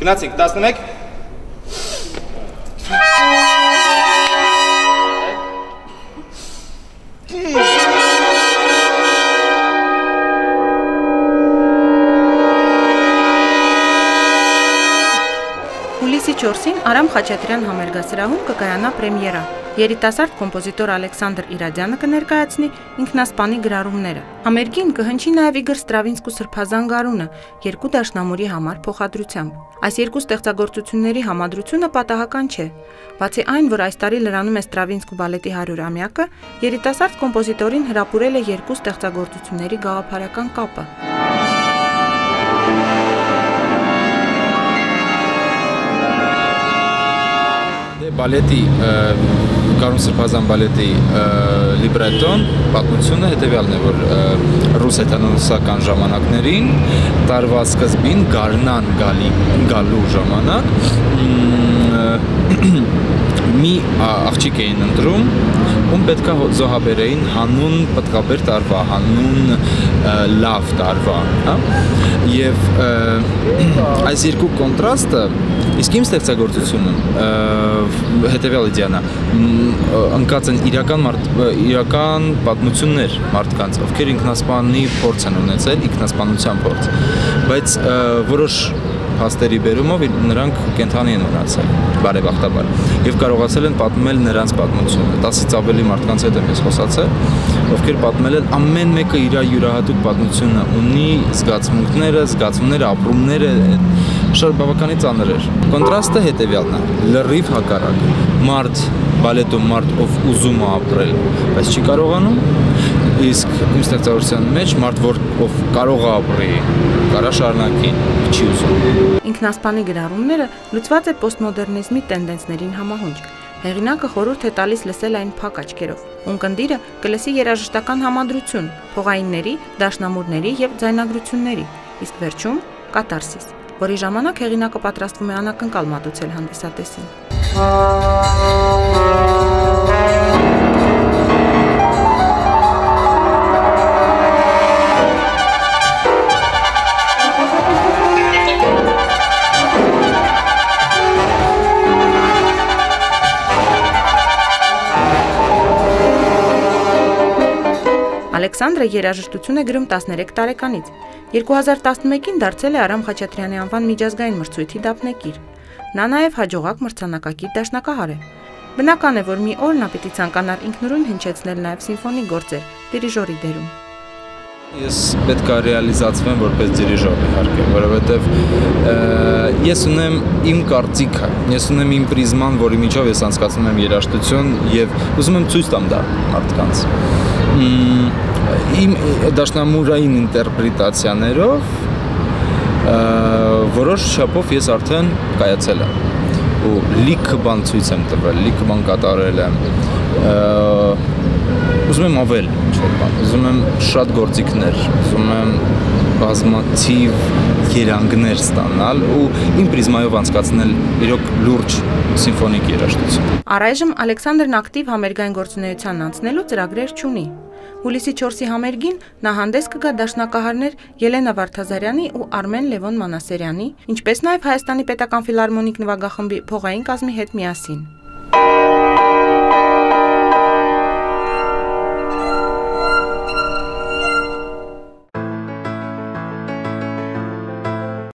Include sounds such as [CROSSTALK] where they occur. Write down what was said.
Գնացինք 11 Հուլիսի 4-ին Արամ Խաչատրյան համերգասրահում կկայանա պրեմիերա։ Երիտասարդ կոմպոզիտոր Ալեքսանդր Իրադյանը կներկայացնի ինքնասպանի գրառումները։ Համերգին կհնչի նաև Իգոր Ստրավինսկու Սրբազան գարունը երկու դաշնամուրի համար փոխադրությամբ։ Այս երկու ստեղծագործությունների համադրությունը պատահական չէ։ Բացի այն, որ այս տարի լրանում է Ստրավինսկու բալետի 100-ամյակը, երիտասարդ կոմպոզիտորին հրապուրել է երկու ստեղծագործությունների գաղափարական կապը։ բալետի Կարուն Սրբազան բալետի լիբրետոն պատմությունը հետևյալն է, որ ռուս հետանոսական ժամանակներին տարվա սկզբին գարնան գալի գալու ժամանակ [CLEARS THROAT] մի աղջիկ էին ընտրում, ում պետքա զոհաբերեին հանուն պատկաբեր տարվա, հանուն լավ տարվա, հա? Եվ [CLEARS THROAT] այս երկու կոնտրաստը իսկ իմ ստեղծագործությունը հետեւյալ իդեանա ընկած են իրական մարդ, իրական պատմություններ մարդկանց, ովքեր ինքնասպանի փորձ են ունեցել, ինքնասպանության փորձ, բայց որոշ փաստերի բերումով նրանք կենթանի են մնացել բարեբախտաբար եւ կարողացել են պատմել նրանց պատմությունը 10-ից ավելի մարդկանց հետ եմ ես խոսացել ովքեր պատմել են ամեն մեկը իր յուրահատուկ պատմությունը ունի զգացմունքները զգացումները ապրումները շատ բավականին ծանր էր կոնտրաստը հետեւյալն է. լրիվ հակառակ մարդ բալետում մարդ ով ուզում է ապրել բայց չի կարողանում իսկ իմ ստեղծագործության մեջ մարդ որ ով կարող է ապրի կարա շարունակի չի ուզում Ինքնասպանի գրառումները լուծված է պոստմոդեռնիզմի տենդենսներին համահունչ։ Հեղինակը խորհուրդ է տալիս լսել այն փակ աչքերով։ Ունկնդիրը կլսի երաժշտական համադրություն, փողայինների, դաշնամուրների եւ ձայնագրությունների, իսկ վերջում կատարսիս, որի ժամանակ հեղինակը պատրաստվում է անակնկալ մատուցել հանդիսատեսին։ Ալեքսանդրը երաժշտություն է գրում 13 տարեկանից։ 2011-ին դարձել է Արամ Խաչատրյանի անվան միջազգային մրցույթի դափնեկիր։ Նա նաև հաջողակ մրցանակակիր դաշնակահար է։ Բնական է, որ մի օր նա պիտի ցանկանար ինքնուրույն հնչեցնել նաև սիմֆոնիկ գործեր դիրիժորի դերում։ Ես պետք է ռեալիզացվեմ որպես դիրիժոր իհարկե, որովհետև ես ունեմ իմ կարծիքը, ես ունեմ իմ պրիզման, որի միջով ես անցկացնում եմ երաժշտություն եւ ուզում եմ ցույց տամ դա մարդկանց իմ դաշնամուրային ինտերպրետացիաներով որոշ չափով ես արդեն կայացել եմ ու լիքը բան ցույց եմ տվել, լիքը բան կատարել եմ ուզում եմ ավել ինչ-որ բան, ուզում եմ շատ գործիքներ, ուզում եմ բազմաթիվ երանգներ ստանալ ու իմ պրիզմայով անցկացնել իրոք լուրջ սիմֆոնիկ երաժշտություն։ Առայժմ Ալեքսանդրն ակտիվ համերգային գործունեության անցնելու ծրագրեր չունի։ Հուլիսի 4-ի համերգին նա հանդես կգա դաշնակահարներ Ելենա Վարդազարյանի ու Արմեն Լևոն Մանասերյանի, ինչպես նաև Հայաստանի Պետական ֆիլհարմոնիկ նվագախմբի փողային կազմի հետ միասին։